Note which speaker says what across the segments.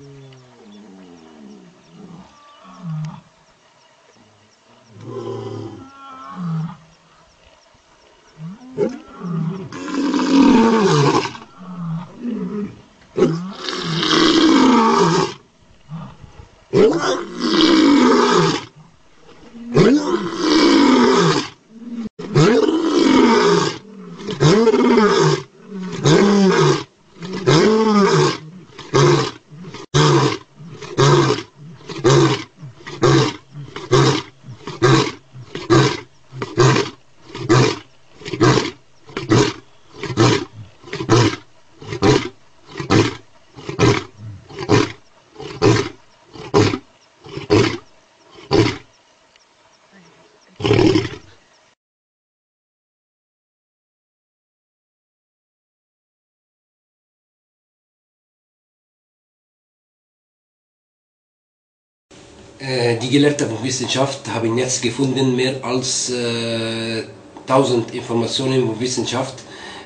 Speaker 1: Äh, Die Gelehrten von Wissenschaft haben jetzt gefunden, mehr als äh, 1000 Informationen von Wissenschaft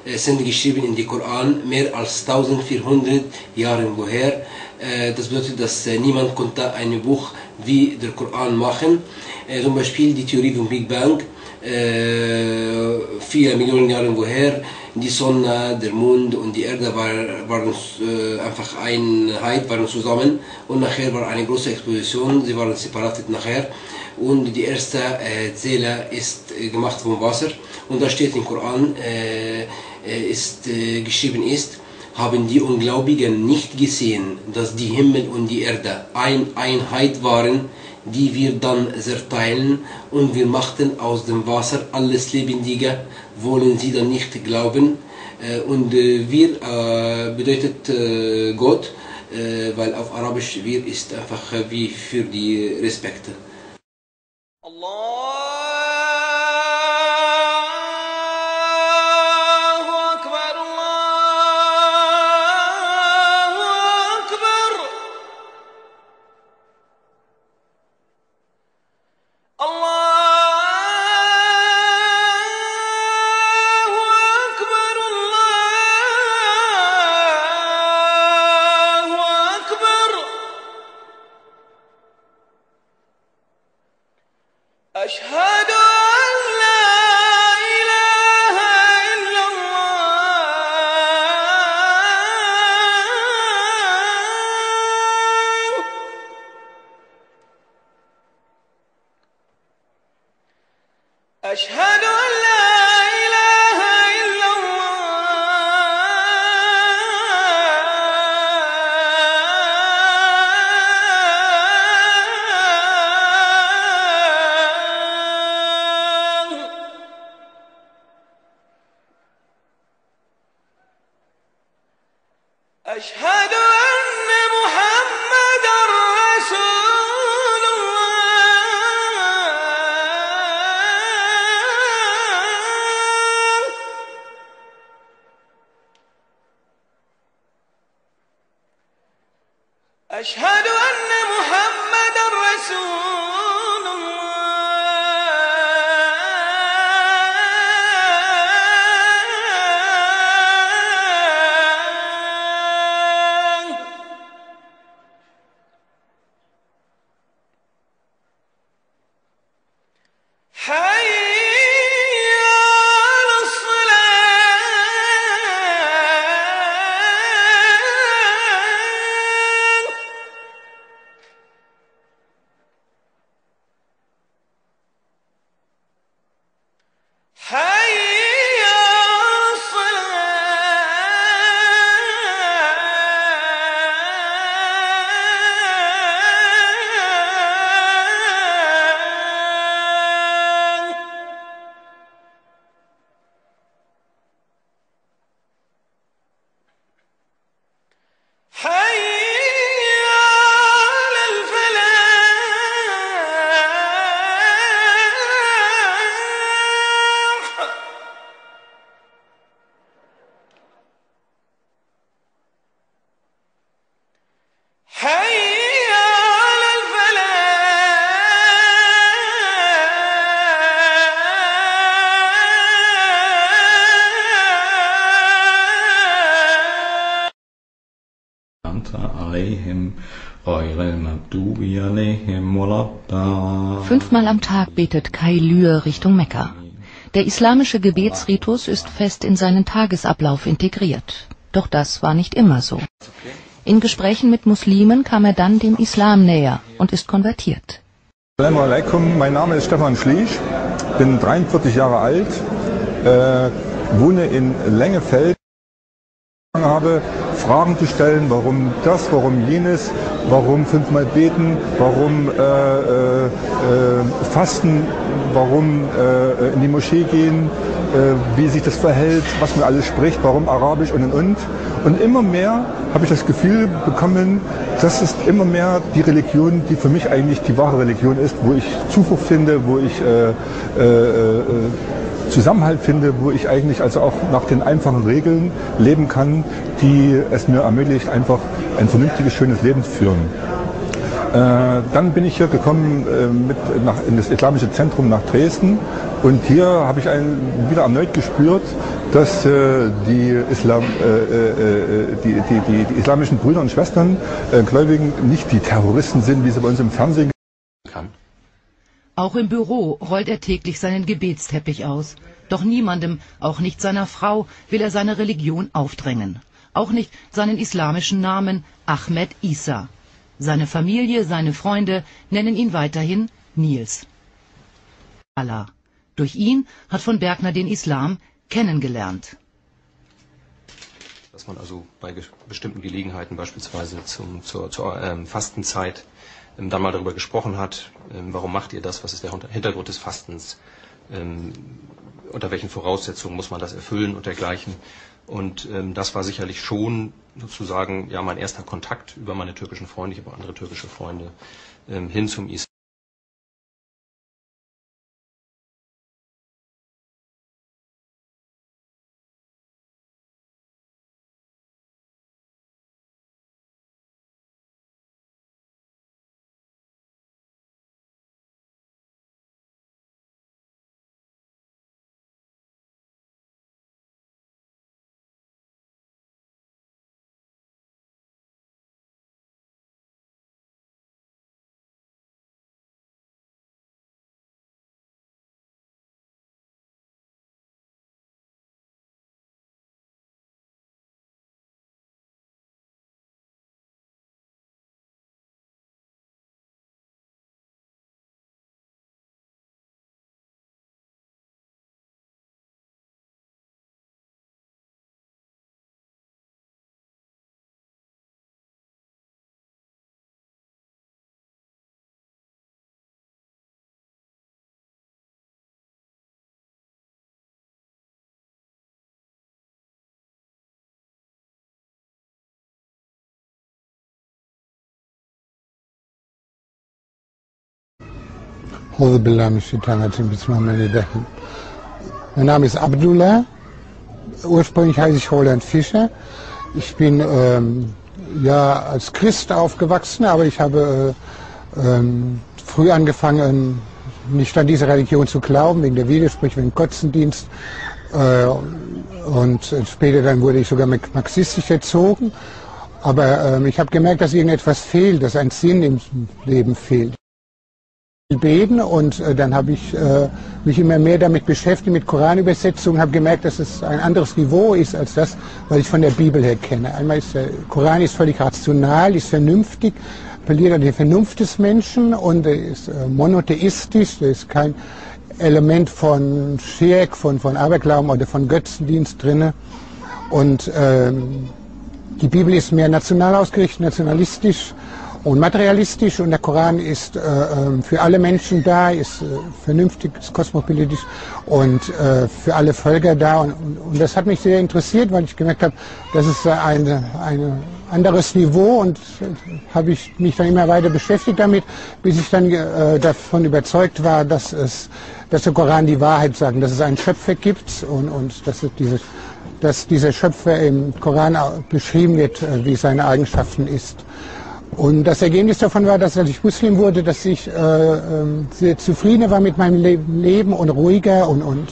Speaker 1: äh, sind geschrieben in den Koran, mehr als 1400 Jahre. Äh, Das bedeutet, dass äh, niemand konnte ein Buch wie der Koran machen. Äh, Zum Beispiel die Theorie vom Big Bang, äh, vier Millionen Jahre woher. Die Sonne, der Mond und die Erde war, waren äh, einfach Einheit, waren zusammen. Und nachher war eine große Explosion, sie waren separatet nachher. Und die erste äh, Seele ist äh, gemacht vom Wasser. Und da steht im Koran, äh, äh, ist äh, geschrieben ist, haben die Ungläubigen nicht gesehen, dass die Himmel und die Erde ein Einheit waren, die wir dann zerteilen und wir machten aus dem Wasser alles Lebendige, wollen sie dann nicht glauben. Äh, Und äh, wir äh, bedeutet Gott, weil auf Arabisch wir ist einfach wie für die Respekte.
Speaker 2: أشهد
Speaker 3: Fünfmal am Tag betet Kai Lühr Richtung Mekka. Der islamische Gebetsritus ist fest in seinen Tagesablauf integriert. Doch das war nicht immer so. In Gesprächen mit Muslimen kam er dann dem Islam näher und ist konvertiert.
Speaker 4: Assalamu alaikum, mein Name ist Stefan Schliesch, bin 43 Jahre alt, äh, wohne in Lengefeld, habe Fragen zu stellen, warum das, warum jenes, warum fünfmal beten, warum äh, äh, äh, fasten, warum äh, in die Moschee gehen, äh, wie sich das verhält, was man alles spricht, warum Arabisch und und und. Und immer mehr habe ich das Gefühl bekommen, das ist immer mehr die Religion, die für mich eigentlich die wahre Religion ist, wo ich Zuflucht finde, wo ich äh, Zusammenhalt finde, wo ich eigentlich also auch nach den einfachen Regeln leben kann, die es mir ermöglicht, einfach ein vernünftiges, schönes Leben zu führen. Äh, dann bin ich hier gekommen äh, mit nach, in das Islamische Zentrum nach Dresden und hier habe ich ein, wieder erneut gespürt, dass äh, die, Islam, äh, die, die, die, islamischen Brüder und Schwestern Gläubigen nicht die Terroristen sind, wie sie bei uns im Fernsehen
Speaker 5: kann.
Speaker 3: Auch im Büro rollt er täglich seinen Gebetsteppich aus. Doch niemandem, auch nicht seiner Frau, will er seine Religion aufdrängen. Auch nicht seinen islamischen Namen Ahmed Isa. Seine Familie, seine Freunde nennen ihn weiterhin Nils. Allah. Durch ihn hat von Bergner den Islam kennengelernt.
Speaker 5: Dass man also bei bestimmten Gelegenheiten, beispielsweise zum, zur, zur ähm, Fastenzeit, dann mal darüber gesprochen hat, ähm, warum macht ihr das, was ist der Hinter- Hintergrund des Fastens, ähm, unter welchen Voraussetzungen muss man das erfüllen und dergleichen. Und ähm, das war sicherlich schon sozusagen ja mein erster Kontakt über meine türkischen Freunde, ich habe auch andere türkische Freunde, ähm, hin zum Islam.
Speaker 6: Mein Name ist Abdullah. Ursprünglich heiße ich Roland Fischer. Ich bin ähm, ja als Christ aufgewachsen, aber ich habe äh, ähm, früh angefangen, nicht an diese Religion zu glauben, wegen der Widersprüche, wegen Götzendienst. Äh, und später dann wurde ich sogar marxistisch erzogen. Aber ähm, ich habe gemerkt, dass irgendetwas fehlt, dass ein Sinn im Leben fehlt beten und äh, dann habe ich äh, mich immer mehr damit beschäftigt, mit Koranübersetzungen, habe gemerkt, dass es ein anderes Niveau ist als das, was ich von der Bibel her kenne. Einmal ist der Koran ist völlig rational, ist vernünftig, appelliert an die Vernunft des Menschen und er ist äh, monotheistisch, da ist kein Element von Schirk, von, von Aberglauben oder von Götzendienst drinne und ähm, die Bibel ist mehr national ausgerichtet, nationalistisch und materialistisch und der Koran ist äh, ähm, für alle Menschen da, ist äh, vernünftig, ist kosmopolitisch und äh, für alle Völker da und, und, und das hat mich sehr interessiert, weil ich gemerkt habe, das ist ein ein anderes Niveau und äh, habe ich mich dann immer weiter beschäftigt damit, bis ich dann äh, davon überzeugt war, dass es dass der Koran die Wahrheit sagt, dass es einen Schöpfer gibt und, und dass, es diese, dass dieser Schöpfer im Koran beschrieben wird, äh, wie seine Eigenschaften ist. Und das Ergebnis davon war, dass als ich Muslim wurde, dass ich äh, ähm, sehr zufriedener war mit meinem Le Leben und ruhiger und, und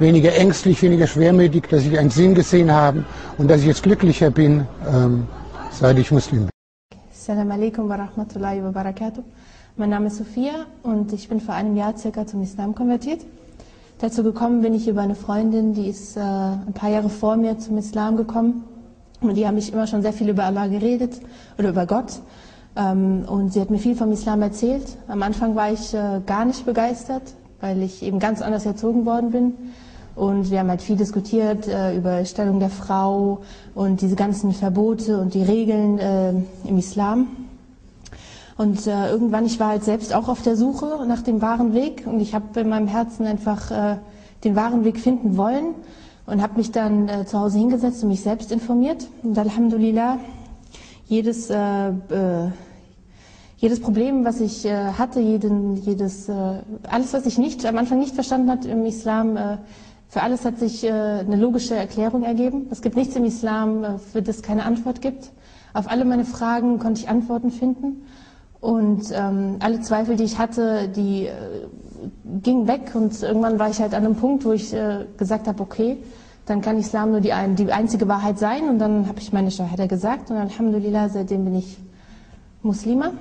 Speaker 6: weniger ängstlich, weniger schwermütig, dass ich einen Sinn gesehen habe und dass ich jetzt glücklicher bin, ähm, seit ich Muslim bin.
Speaker 7: Assalamu alaikum wa rahmatullahi wa barakatuh. Mein Name ist Sophia und ich bin vor einem Jahr circa zum Islam konvertiert. Dazu gekommen bin ich über eine Freundin, die ist äh, ein paar Jahre vor mir zum Islam gekommen. Und die haben mich immer schon sehr viel über Allah geredet oder über Gott. Ähm, und sie hat mir viel vom Islam erzählt. Am Anfang war ich äh, gar nicht begeistert, weil ich eben ganz anders erzogen worden bin. Und wir haben halt viel diskutiert äh, über Stellung der Frau und diese ganzen Verbote und die Regeln äh, im Islam. Und irgendwann, ich war halt selbst auch auf der Suche nach dem wahren Weg und ich habe in meinem Herzen einfach den wahren Weg finden wollen und habe mich dann äh, zu Hause hingesetzt und mich selbst informiert. Und Alhamdulillah, jedes, äh, äh, jedes Problem, was ich äh, hatte, jeden, jedes, äh, alles, was ich nicht, am Anfang nicht verstanden hat im Islam, äh, für alles hat sich äh, eine logische Erklärung ergeben. Es gibt nichts im Islam, äh, für das keine Antwort gibt. Auf alle meine Fragen konnte ich Antworten finden. Und ähm, alle Zweifel, die ich hatte, die äh, gingen weg. Und irgendwann war ich halt an einem Punkt, wo ich äh, gesagt habe, okay, dann kann Islam nur die, ein, die einzige Wahrheit sein. Und dann habe ich meine Shahada gesagt. Und Alhamdulillah, seitdem bin ich Muslima.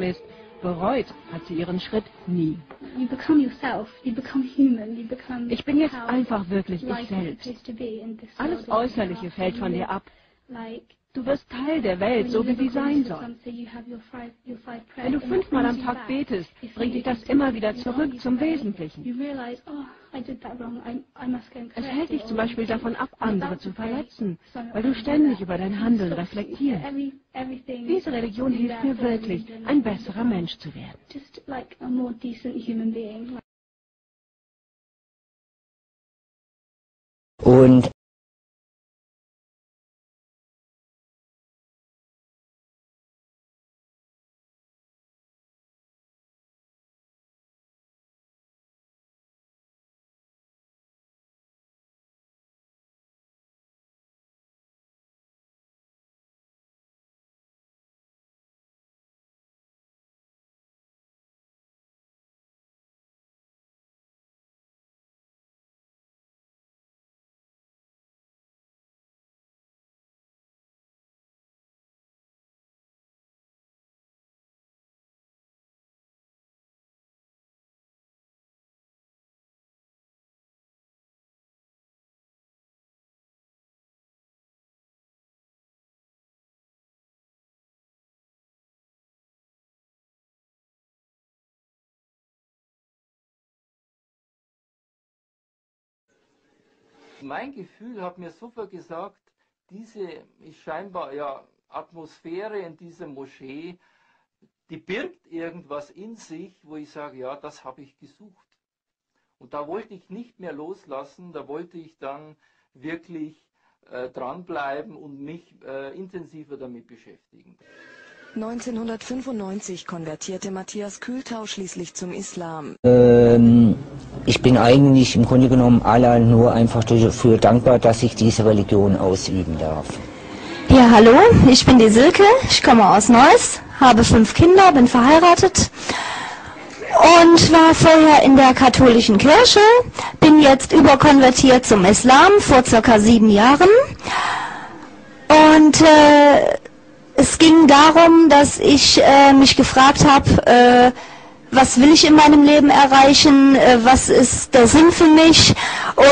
Speaker 8: ist, bereut hat sie ihren Schritt nie.
Speaker 9: You become yourself. You become human. You become
Speaker 8: Ich bin jetzt einfach wirklich ich selbst.
Speaker 9: supposed to be in this
Speaker 8: Alles. Äußerliche fällt von dir ab.
Speaker 9: Like
Speaker 8: Du wirst Teil der Welt, so wie sie sein soll. Wenn du fünfmal am Tag betest, bringt dich das immer wieder zurück zum Wesentlichen.
Speaker 9: oh,
Speaker 8: Es hält dich zum Beispiel davon ab, andere zu verletzen, weil du ständig über dein Handeln reflektierst. Diese Religion hilft mir wirklich, ein besserer Mensch zu werden.
Speaker 10: Und
Speaker 11: Mein Gefühl hat mir sofort gesagt, diese ist scheinbar ja Atmosphäre in dieser Moschee, die birgt irgendwas in sich, wo ich sage, ja, das habe ich gesucht. Und da wollte ich nicht mehr loslassen, da wollte ich dann wirklich äh, dranbleiben und mich äh, intensiver damit beschäftigen.
Speaker 12: 1995 konvertierte Matthias Kühltau schließlich zum Islam.
Speaker 10: ähm, ich bin eigentlich im Grunde genommen Allah nur einfach dafür dankbar, dass ich diese Religion ausüben darf.
Speaker 13: Ja, hallo, ich bin die Silke, ich komme aus Neuss, habe fünf Kinder, bin verheiratet und war vorher in der katholischen Kirche, bin jetzt überkonvertiert zum Islam vor circa sieben Jahren und äh, es ging darum, dass ich äh, mich gefragt habe, äh, was will ich in meinem Leben erreichen, äh, was ist der Sinn für mich?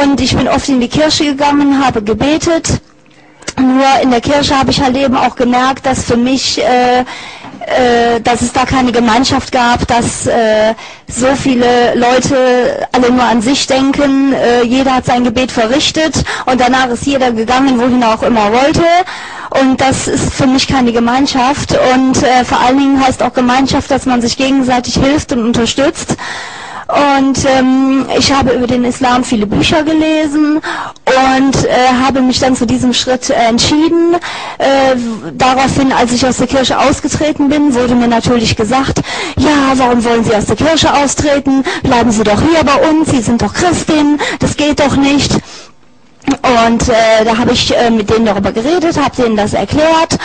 Speaker 13: Und ich bin oft in die Kirche gegangen, habe gebetet. Nur in der Kirche habe ich halt eben auch gemerkt, dass für mich, äh, äh, dass es da keine Gemeinschaft gab, dass äh, so viele Leute alle nur an sich denken, äh, jeder hat sein Gebet verrichtet und danach ist jeder gegangen, wohin er auch immer wollte. Und das ist für mich keine Gemeinschaft. Und äh, vor allen Dingen heißt auch Gemeinschaft, dass man sich gegenseitig hilft und unterstützt. Und ähm, ich habe über den Islam viele Bücher gelesen und äh, habe mich dann zu diesem Schritt äh, entschieden. Äh, daraufhin, als ich aus der Kirche ausgetreten bin, wurde mir natürlich gesagt, ja, warum wollen Sie aus der Kirche austreten? Bleiben Sie doch hier bei uns, Sie sind doch Christin, das geht doch nicht. Und äh, da habe ich äh, mit denen darüber geredet, habe denen das erklärt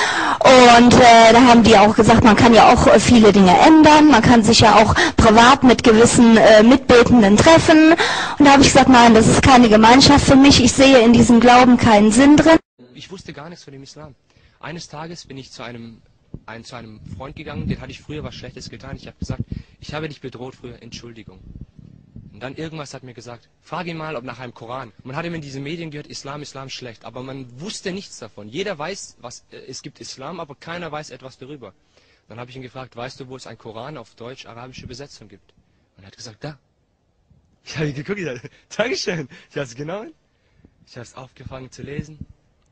Speaker 13: und äh, da haben die auch gesagt, man kann ja auch äh, viele Dinge ändern, man kann sich ja auch privat mit gewissen äh, Mitbetenden treffen. Und da habe ich gesagt, nein, das ist keine Gemeinschaft für mich, ich sehe in diesem Glauben keinen Sinn drin.
Speaker 14: Ich wusste gar nichts von dem Islam. Eines Tages bin ich zu einem ein, zu einem Freund gegangen, den hatte ich früher was Schlechtes getan. Ich habe gesagt, ich habe dich bedroht früher, Entschuldigung. Und dann irgendwas hat mir gesagt, frage ihn mal, ob nach einem Koran. Man hatte in diese Medien gehört, Islam, Islam schlecht, aber man wusste nichts davon. Jeder weiß, was äh, es gibt Islam, aber keiner weiß etwas darüber. Dann habe ich ihn gefragt, weißt du, wo es ein Koran auf deutsch-arabische Übersetzung gibt? Und er hat gesagt, da. Ich habe geguckt, ich dachte, Dankeschön. Ich habe es genommen, ich habe es aufgefangen zu lesen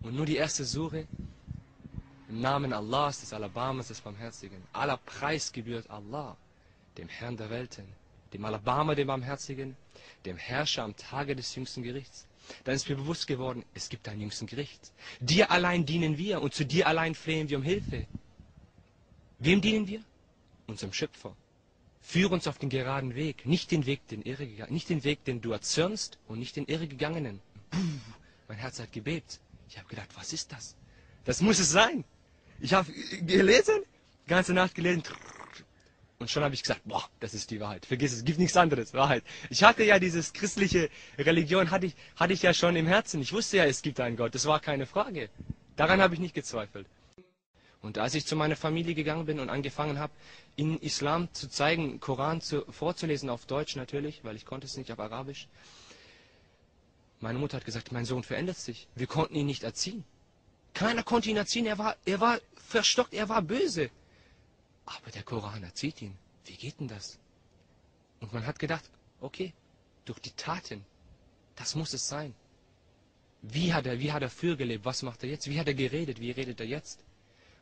Speaker 14: und nur die erste Suche im Namen Allahs, des Alabamas, des Barmherzigen. Aller Preis gebührt Allah, dem Herrn der Welten, dem Alabama, dem Barmherzigen, dem Herrscher am Tage des jüngsten Gerichts. Dann ist mir bewusst geworden, es gibt ein jüngsten Gericht. Dir allein dienen wir und zu dir allein flehen wir um Hilfe. Wem dienen wir? Unserem Schöpfer. Führ uns auf den geraden Weg, nicht den Weg, den irre, nicht den Weg, den du erzürnst und nicht den irregegangenen. Puh, mein Herz hat gebebt. Ich habe gedacht, was ist das? Das muss es sein. Ich habe gelesen, ganze Nacht gelesen. Und schon habe ich gesagt, boah, das ist die Wahrheit. Vergiss es, gibt nichts anderes, Wahrheit. Ich hatte ja dieses christliche Religion, hatte ich, hatte ich ja schon im Herzen. Ich wusste ja, es gibt einen Gott. Das war keine Frage. Daran habe ich nicht gezweifelt. Und als ich zu meiner Familie gegangen bin und angefangen habe, ihnen Islam zu zeigen, Koran zu, vorzulesen, auf Deutsch natürlich, weil ich konnte es nicht auf Arabisch, meine Mutter hat gesagt, mein Sohn verändert sich. Wir konnten ihn nicht erziehen. Keiner konnte ihn erziehen. Er war, er war verstockt, er war böse. Aber der Koran erzieht ihn. Wie geht denn das? Und man hat gedacht, okay, durch die Taten, das muss es sein. Wie hat er, wie hat er für gelebt? Was macht er jetzt? Wie hat er geredet? Wie redet er jetzt?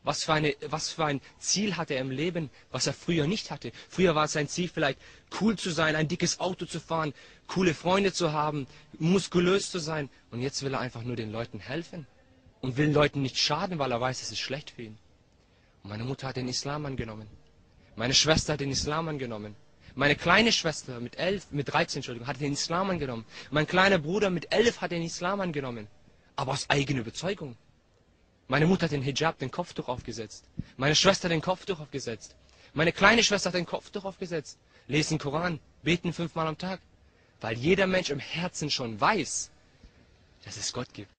Speaker 14: Was für, eine, was für ein Ziel hatte er im Leben, was er früher nicht hatte. Früher war sein Ziel vielleicht cool zu sein, ein dickes Auto zu fahren, coole Freunde zu haben, muskulös zu sein. Und jetzt will er einfach nur den Leuten helfen und will Leuten nicht schaden, weil er weiß, es ist schlecht für ihn. Meine Mutter hat den Islam angenommen. Meine Schwester hat den Islam angenommen. Meine kleine Schwester mit elf, mit 13, Entschuldigung, hat den Islam angenommen. Mein kleiner Bruder mit elf hat den Islam angenommen. Aber aus eigener Überzeugung. Meine Mutter hat den Hijab, den Kopftuch aufgesetzt. Meine Schwester hat den Kopftuch aufgesetzt. Meine kleine Schwester hat den Kopftuch aufgesetzt. Lesen Koran, beten fünfmal am Tag. Weil jeder Mensch im Herzen schon weiß, dass es Gott gibt.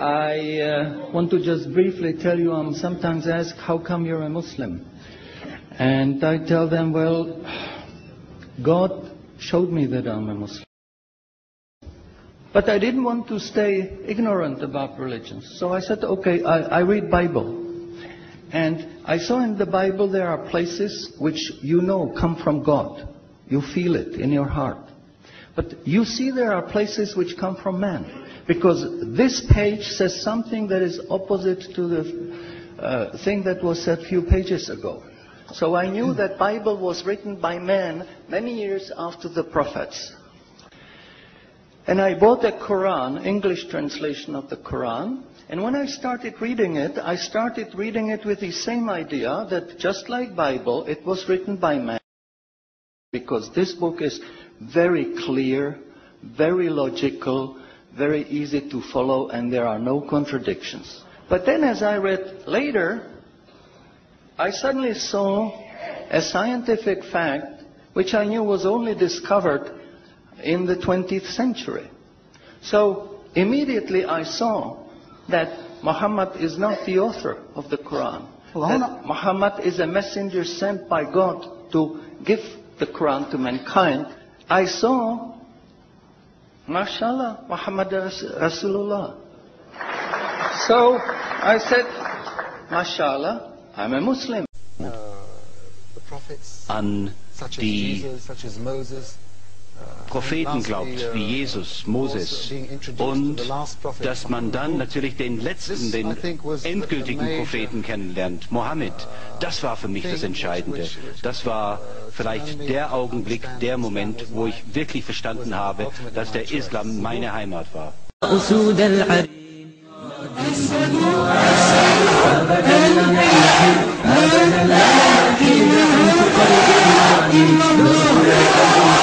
Speaker 15: I uh, want to just briefly tell you, I'm sometimes asked, how come you're a Muslim? And I tell them, well, God showed me that I'm a Muslim. But I didn't want to stay ignorant about religions. So I said, okay, I, I read Bible. And I saw in the Bible there are places which you know come from God. You feel it in your heart. But you see there are places which come from man. Because this page says something that is opposite to the uh, thing that was said a few pages ago. So I knew that Bible was written by man many years after the prophets. And I bought a Quran, English translation of the Quran. And when I started reading it, I started reading it with the same idea that just like Bible, it was written by man. Because this book is very clear, very logical, very easy to follow, and there are no contradictions. But then as I read later, I suddenly saw a scientific fact which I knew was only discovered in the 20th century. So immediately I saw that Muhammad is not the author of the Quran. That Muhammad is a messenger sent by God to give the Quran to mankind. I saw, mashallah, Muhammad Ras- Rasulullah. So I said, mashallah, I'm a Muslim.
Speaker 16: Uh, the prophets, such as Jesus, such as die Propheten glaubt, wie Jesus, Moses, und dass man dann natürlich den letzten, den endgültigen Propheten kennenlernt, Mohammed. Das war für mich das Entscheidende. Das war vielleicht der Augenblick, der Moment, wo ich wirklich verstanden habe, dass der Islam meine Heimat war.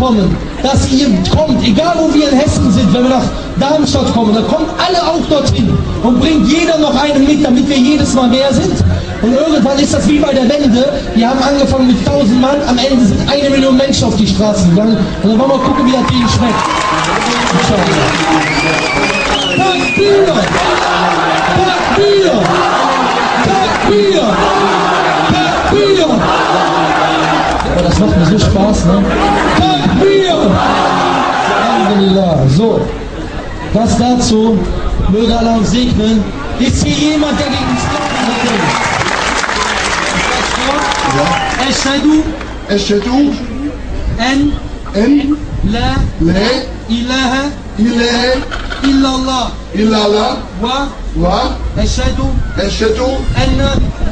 Speaker 17: wiederkommen, dass ihr kommt, egal wo wir in Hessen sind, wenn wir nach Darmstadt kommen, dann kommt alle auch dorthin und bringt jeder noch einen mit, damit wir jedes Mal mehr sind. Und irgendwann ist das wie bei der Wende. Wir haben angefangen mit 1000 Mann, am Ende sind eine Million Menschen auf die Straße gegangen. Und dann wollen wir gucken, wie das denen schmeckt. Das macht mir so Spaß, ne? Alhamdulillah. So, das dazu. Möge Allah uns segnen. Ist hier jemand, der gegen Sklaven ist? Eşhedü
Speaker 18: Eşhedü
Speaker 17: en
Speaker 18: en
Speaker 17: la
Speaker 18: la
Speaker 17: ilahe
Speaker 18: ilahe
Speaker 17: illallah
Speaker 18: illallah
Speaker 17: ve
Speaker 18: ve
Speaker 17: eşhedü
Speaker 18: eşhedü
Speaker 17: enne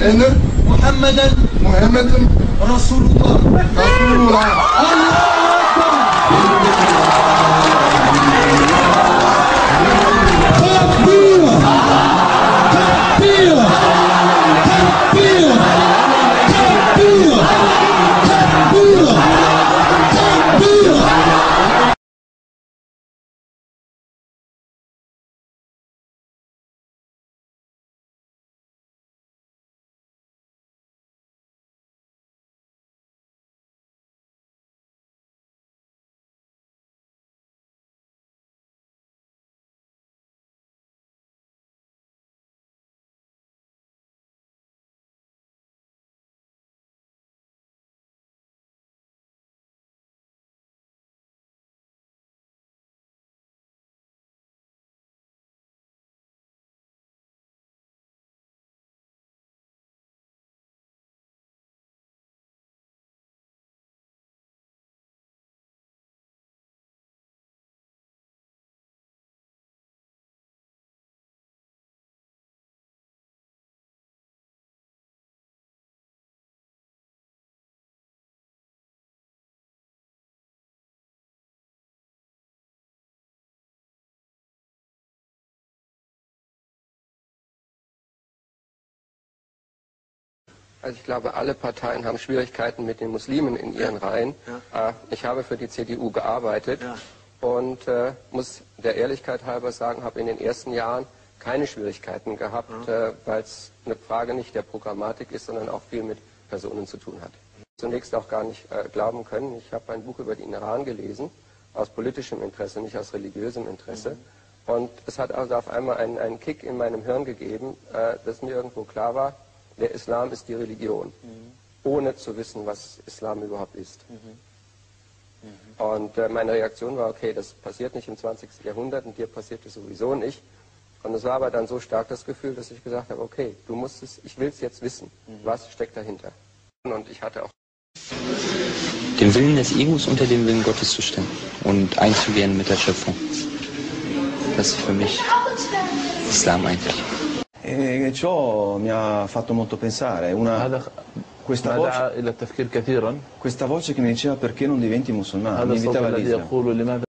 Speaker 18: enne
Speaker 17: Muhammeden
Speaker 18: Muhammeden
Speaker 17: Resulullah.
Speaker 18: Resulullah.
Speaker 17: Takbir!
Speaker 19: Also ich glaube, alle Parteien haben Schwierigkeiten mit den Muslimen in ihren Reihen. Äh, Ich habe für die CDU gearbeitet und äh, muss der Ehrlichkeit halber sagen, habe in den ersten Jahren keine Schwierigkeiten gehabt, äh, weil es eine Frage nicht der Programmatik ist, sondern auch viel mit Personen zu tun hat. Zunächst auch gar nicht äh, glauben können. Ich habe ein Buch über den Iran gelesen, aus politischem Interesse, nicht aus religiösem Interesse. Und es hat also auf einmal einen, einen Kick in meinem Hirn gegeben, äh, dass mir irgendwo klar war, der Islam ist die Religion, ohne zu wissen, was Islam überhaupt ist. Und äh, meine Reaktion war, okay, das passiert nicht im 20. Jahrhundert und dir passiert es sowieso nicht. Und es war aber dann so stark das Gefühl, dass ich gesagt habe, okay, du musst es, ich will es jetzt wissen. Was steckt dahinter? Und ich hatte auch
Speaker 20: dem Willen des Egos unter dem Willen Gottes zu stellen und einzugehen mit der Schöpfung. Das ist für mich Islam eigentlich.
Speaker 21: E ciò mi ha fatto molto pensare. Una, questa, voce, questa voce che mi diceva perché non diventi musulmano, mi invitava all'Islam.